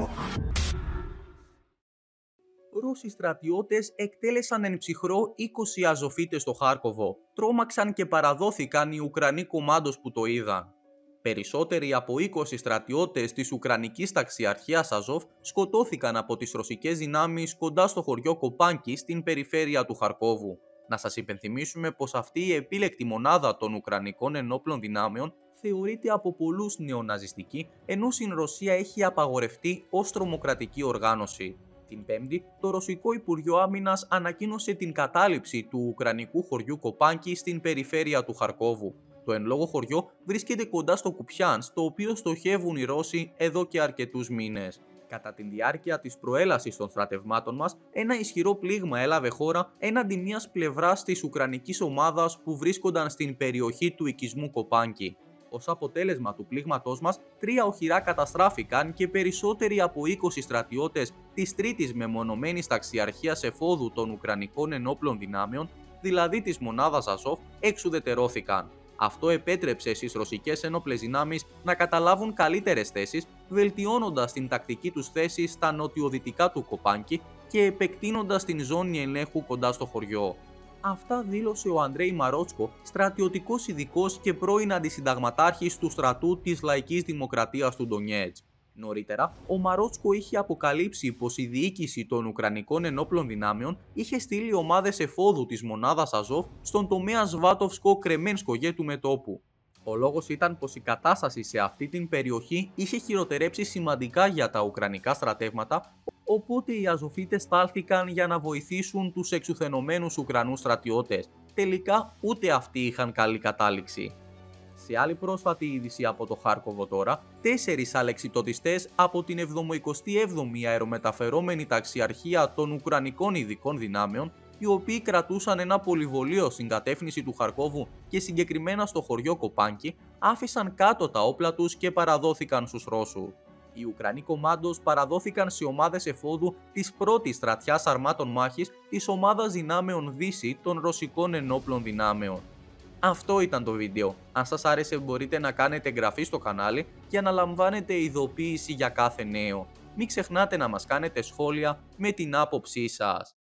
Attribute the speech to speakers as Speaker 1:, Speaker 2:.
Speaker 1: κόσμο. Ρώσοι στρατιώτες εκτέλεσαν εν ψυχρό 20 αζωφίτες στο Χάρκοβο. Τρώμαξαν και παραδόθηκαν οι Ουκρανοί κομμάντος που το είδαν. Περισσότεροι από 20 στρατιώτες της Ουκρανικής ταξιαρχίας Αζόφ σκοτώθηκαν από τις ρωσικές δυνάμεις κοντά στο χωριό Κοπάνκι στην περιφέρεια του Χαρκόβου. Να σας υπενθυμίσουμε πως αυτή η επίλεκτη μονάδα των Ουκρανικών ενόπλων δυνάμεων θεωρείται από πολλούς νεοναζιστική, ενώ στην Ρωσία έχει απαγορευτεί ως τρομοκρατική οργάνωση. Την Πέμπτη, το Ρωσικό Υπουργείο Άμυνας ανακοίνωσε την κατάληψη του Ουκρανικού χωριού Κοπάνκι στην περιφέρεια του Χαρκόβου. Το εν λόγω χωριό βρίσκεται κοντά στο Κουπιάνς, το οποίο στοχεύουν οι Ρώσοι εδώ και αρκετούς μήνες. Κατά τη διάρκεια της προέλασης των στρατευμάτων μας, ένα ισχυρό πλήγμα έλαβε χώρα έναντι μιας πλευράς της Ουκρανικής ομάδας που βρίσκονταν στην περιοχή του οικισμού Κοπάνκι. Ω αποτέλεσμα του πλήγματός μας, τρία οχυρά καταστράφηκαν και περισσότεροι από 20 στρατιώτες της τρίτης μεμονωμένης ταξιαρχίας εφόδου των Ουκρανικών ενόπλων δυνάμεων, δηλαδή της μονάδας Αζόφ, εξουδετερώθηκαν. Αυτό επέτρεψε στις ρωσικές ένοπλε δυνάμεις να καταλάβουν καλύτερες θέσεις, βελτιώνοντας την τακτική τους θέση στα νοτιοδυτικά του Κοπάνκι και επεκτείνοντας την ζώνη ελέγχου κοντά στο χωριό. Αυτά δήλωσε ο Αντρέι Μαρότσκο, στρατιωτικός ειδικός και πρώην αντισυνταγματάρχης του στρατού της Λαϊκής Δημοκρατίας του Ντονιέτζ. Νωρίτερα, ο Μαρότσκο είχε αποκαλύψει πως η διοίκηση των Ουκρανικών ενόπλων δυνάμεων είχε στείλει ομάδες εφόδου της μονάδας Αζόφ στον τομέα Σβάτοφσκο Κρεμένσκο του μετόπου. Ο λόγος ήταν πως η κατάσταση σε αυτή την περιοχή είχε χειροτερέψει σημαντικά για τα Ουκρανικά στρατεύματα, οπότε οι Αζοφίτες στάλθηκαν για να βοηθήσουν τους εξουθενωμένους Ουκρανούς στρατιώτες. Τελικά ούτε αυτοί είχαν καλή κατάληξη. Σε άλλη πρόσφατη είδηση από το Χάρκοβο τώρα, τέσσερις αλεξιτοτιστές από την 77η αερομεταφερόμενη ταξιαρχία των Ουκρανικών Ειδικών Δυνάμεων οι οποίοι κρατούσαν ένα πολυβολείο στην κατεύθυνση του Χαρκόβου και συγκεκριμένα στο χωριό Κοπάνκι, άφησαν κάτω τα όπλα τους και παραδόθηκαν στους Ρώσους. Οι Ουκρανοί κομμάντος παραδόθηκαν σε ομάδες εφόδου της πρώτης στρατιάς αρμάτων μάχης της ομάδας δυνάμεων Δύση των ρωσικών ενόπλων δυνάμεων. Αυτό ήταν το βίντεο. Αν σας άρεσε μπορείτε να κάνετε εγγραφή στο κανάλι για να λαμβάνετε ειδοποίηση για κάθε νέο. Μην ξεχνάτε να μας κάνετε σχόλια με την άποψή σας.